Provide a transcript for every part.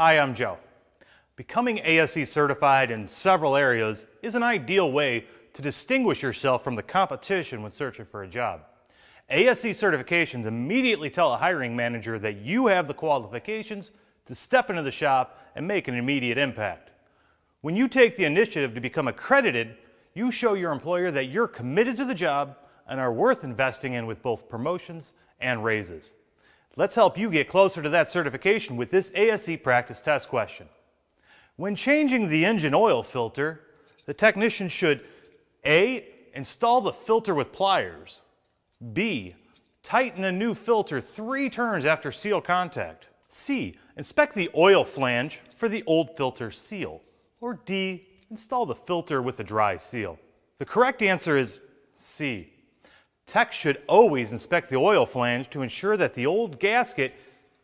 Hi, I'm Joe. Becoming ASE certified in several areas is an ideal way to distinguish yourself from the competition when searching for a job. ASE certifications immediately tell a hiring manager that you have the qualifications to step into the shop and make an immediate impact. When you take the initiative to become accredited, you show your employer that you're committed to the job and are worth investing in with both promotions and raises. Let's help you get closer to that certification with this ASE practice test question. When changing the engine oil filter, the technician should A. Install the filter with pliers. B. Tighten the new filter three turns after seal contact. C. Inspect the oil flange for the old filter seal. Or D. Install the filter with a dry seal. The correct answer is C. Tech should always inspect the oil flange to ensure that the old gasket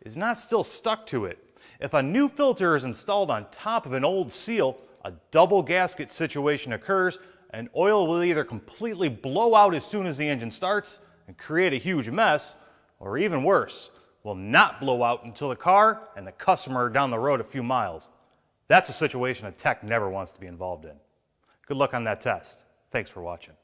is not still stuck to it. If a new filter is installed on top of an old seal, a double gasket situation occurs and oil will either completely blow out as soon as the engine starts and create a huge mess, or even worse, will not blow out until the car and the customer are down the road a few miles. That's a situation a tech never wants to be involved in. Good luck on that test. Thanks for watching.